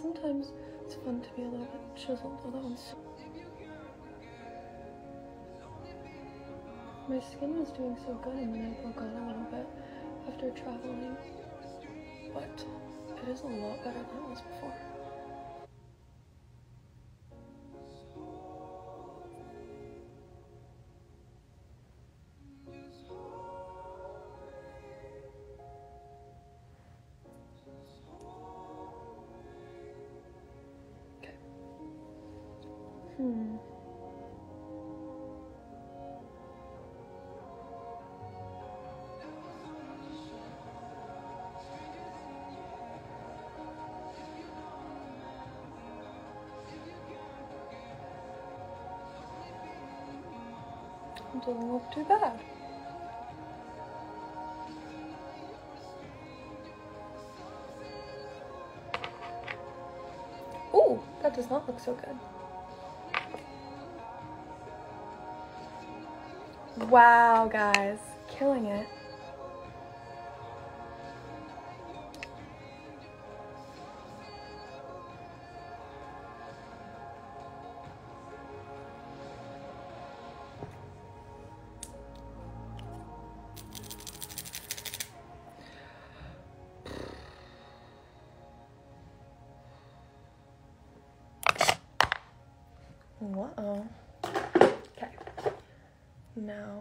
sometimes it's fun to be a little bit chiseled. That one's. so- My skin was doing so good, and then I broke out a little bit after traveling. But it is a lot better than it was before. Doesn't look too bad. Ooh, that does not look so good. Wow, guys, killing it. Now,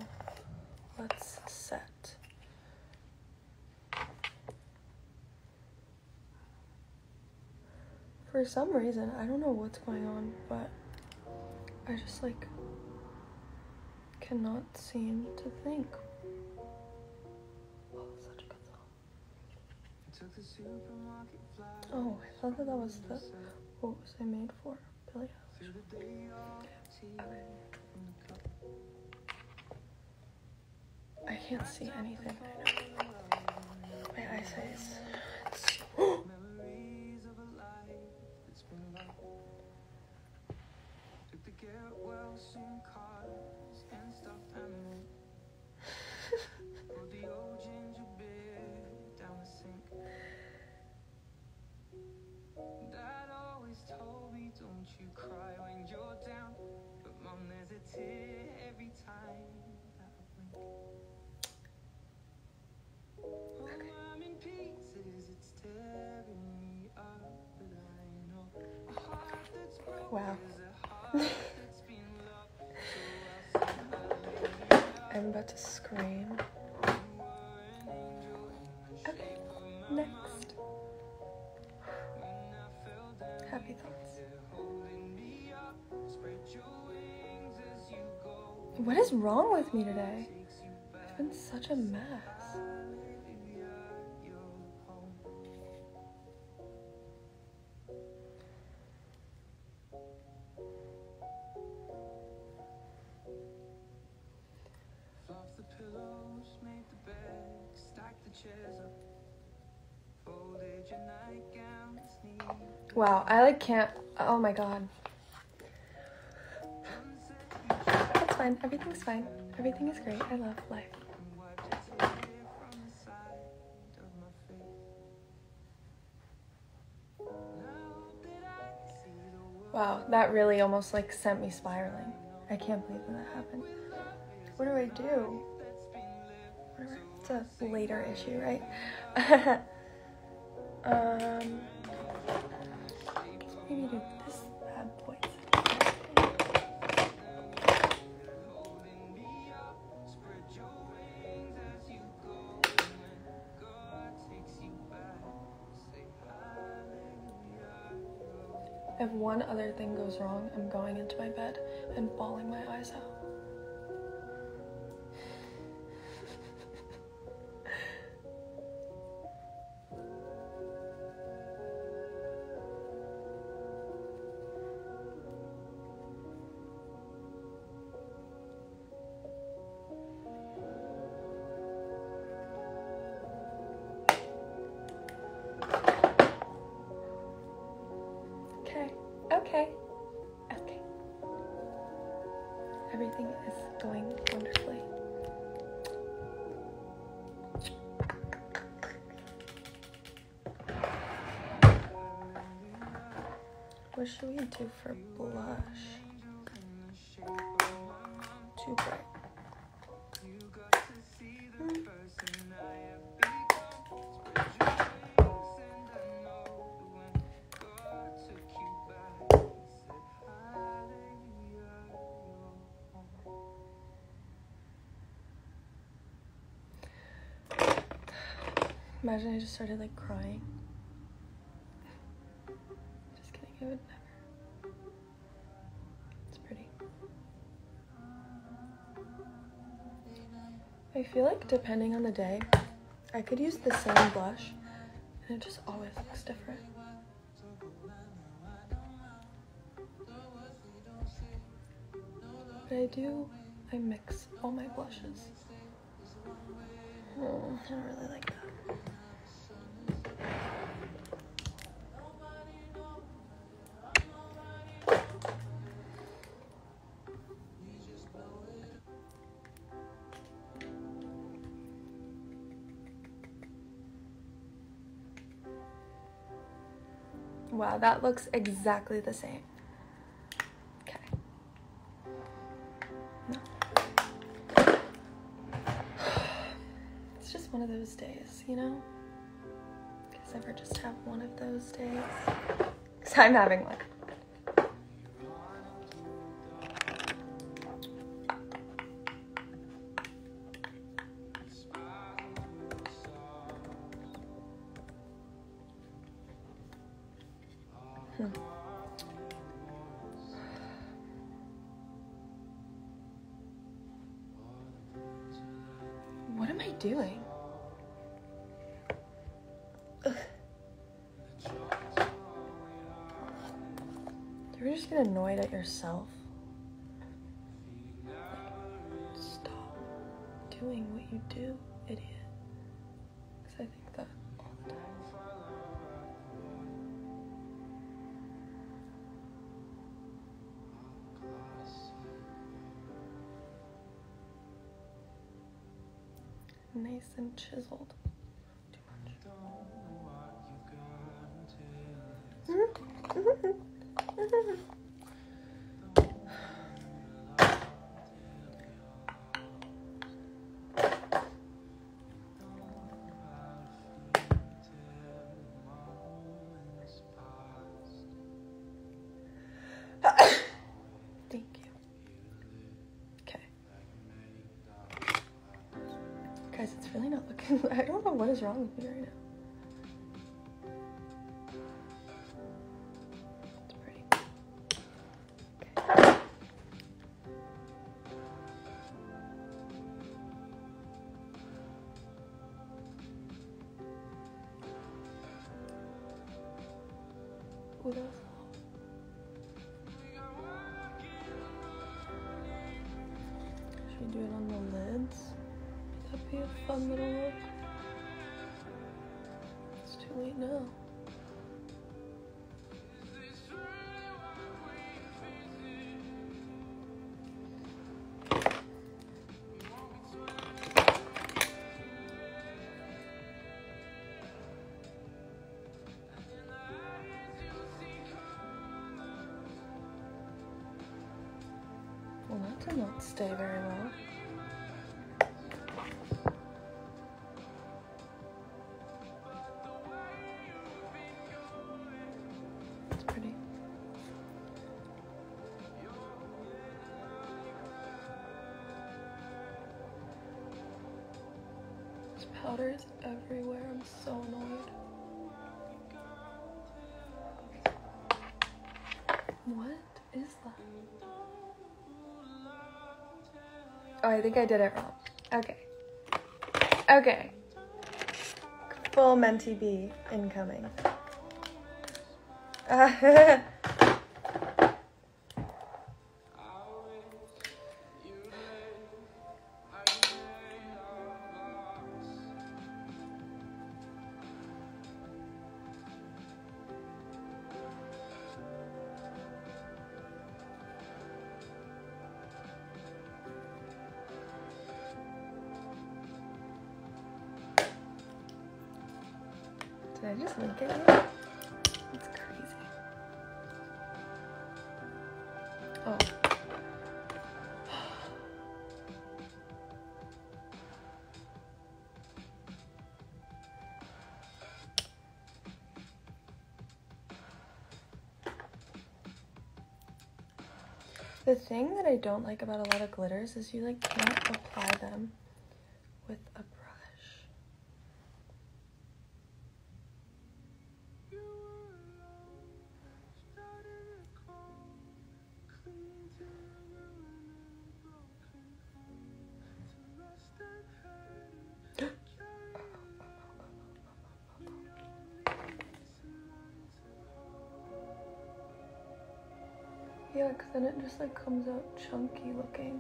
let's set. For some reason, I don't know what's going on, but I just like cannot seem to think. Oh. Oh, I thought that that was the what was I made for? Eilish. Okay. I can't see anything. I know. My eyesight is. Dad I'm about to scream. Okay, next. Happy thoughts. What is wrong with me today? I've been such a mess. Bed, stacked the chairs up. Wow, I like can't. Oh my god. That's fine. Everything's fine. Everything is great. I love life. Wow, that really almost like sent me spiraling. I can't believe that, that happened. What do I do? It's a later issue, right? um, maybe do this bad boy. If one other thing goes wrong, I'm going into my bed and bawling my eyes out. What should we do for blush? Too bright. Imagine I just started like crying. Feel like depending on the day, I could use the same blush and it just always looks different. But I do, I mix all my blushes. Hmm, I don't really like that. Wow, that looks exactly the same. It's just one of those days, you know? Guess ever just have one of those days? Because I'm having one. Hmm. What am I doing? Ugh. You're just get annoyed at yourself. Nice and chiseled. Guys, it's really not looking. I don't know what is wrong with me right now. Not stay very well. Oh, I think I did it wrong. Okay. Okay. Full Menti B incoming. Uh, Did I just make it? Crazy. Oh. The thing that I don't like about a lot of glitters is you like can't apply them because then it just like comes out chunky looking.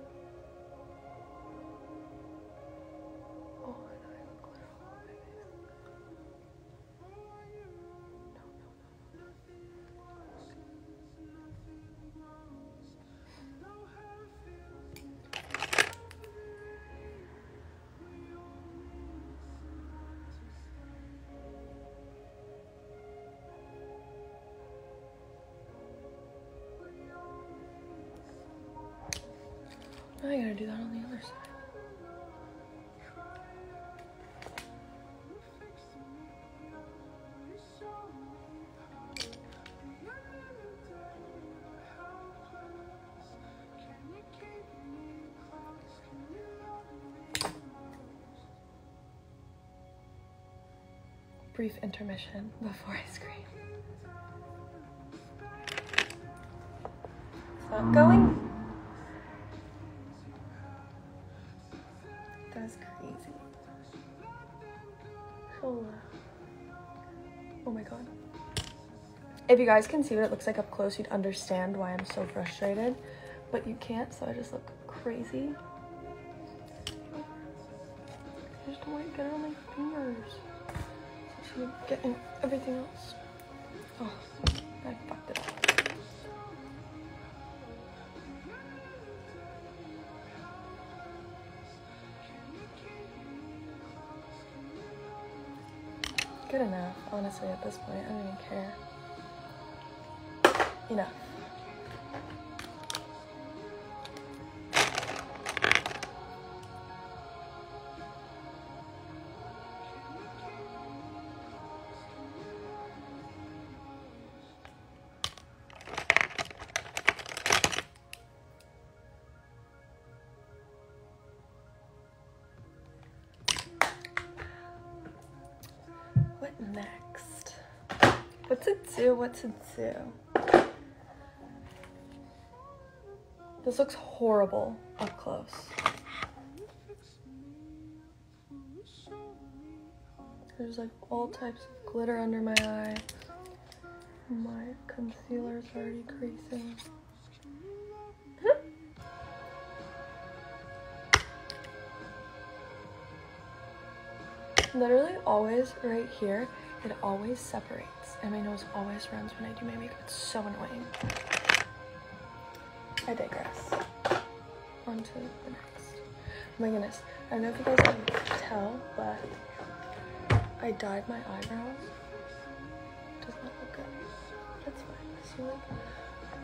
Now I gotta do that on the other side. You fixed me up, you showed me how. If you guys can see what it looks like up close, you'd understand why I'm so frustrated. But you can't, so I just look crazy. I just don't want to get it on my fingers. So getting everything else. Oh, I fucked it up. Good enough, honestly, at this point. I don't even care. Enough. What next? What to do? What to do? This looks horrible up close. There's like all types of glitter under my eye. My concealer's already creasing. Literally always right here, it always separates. And my nose always runs when I do my makeup. It's so annoying. I digress. On to the next. Oh my goodness. I don't know if you guys can tell, but I dyed my eyebrows. Does not look good. That's fine.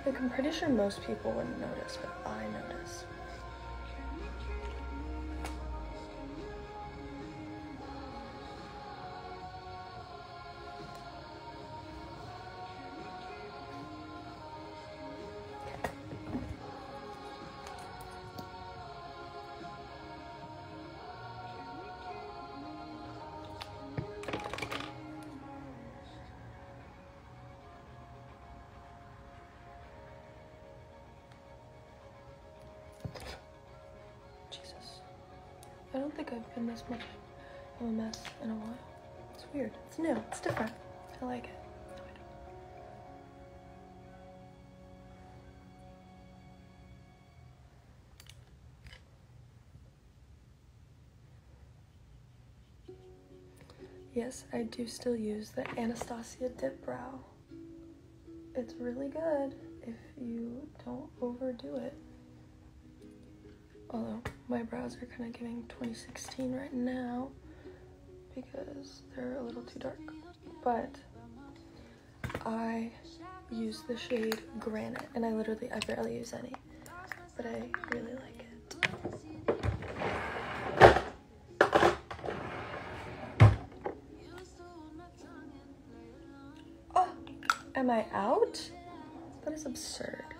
Like, I'm pretty sure most people wouldn't notice, but I notice. Mess in a while. It's weird. It's new. It's different. I like it. Yes, I do still use the Anastasia Dip Brow. It's really good if you don't overdo it. Although my brows are kind of giving 2016 right now because they're a little too dark. But I use the shade Granite and I literally, I barely use any. But I really like it. Oh, am I out? That is absurd.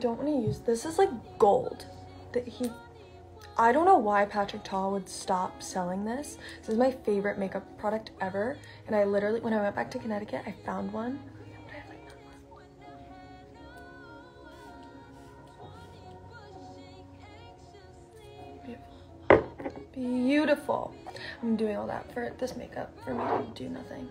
Don't want to use this is like gold that he I don't know why Patrick Ta would stop selling this. This is my favorite makeup product ever. And I literally, when I went back to Connecticut, I found one. Beautiful. I'm doing all that for this makeup for me to do nothing.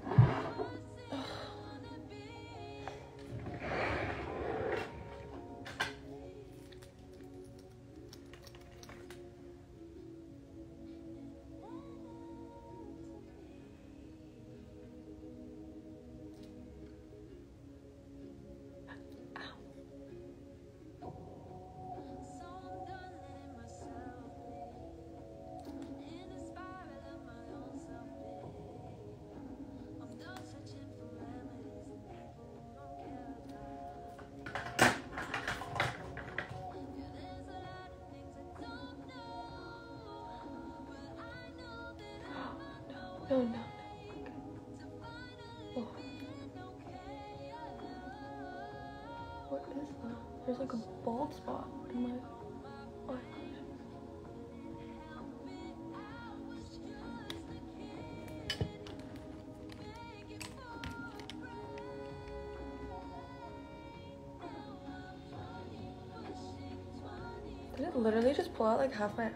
There's like a bald spot in my eyelash. Oh, Did it literally just pull out like half my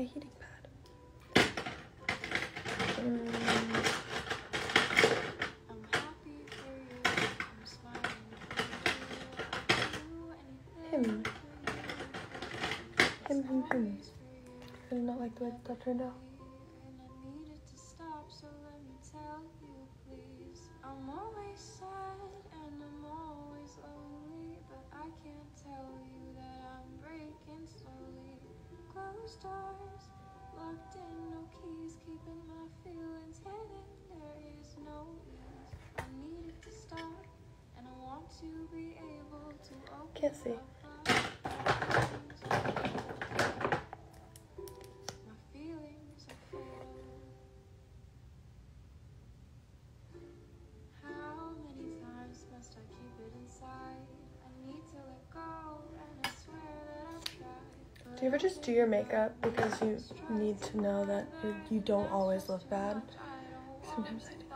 My heating pad. Um, I'm happy for you. I'm smiling for you. Him. Him, him, him. I did not like the way that turned out. Doors, locked in, no keys, keeping my feelings hidden. There is no ease. I needed to stop, and I want to be able to open Can't see. Do you ever just do your makeup because you need to know that you, don't always look bad? Sometimes I do.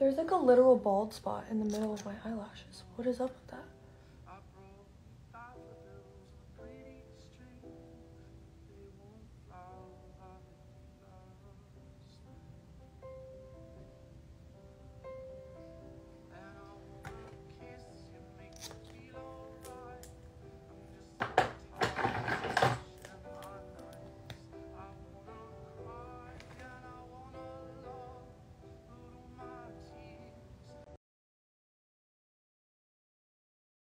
There's like a literal bald spot in the middle of my eyelashes. What is up with that?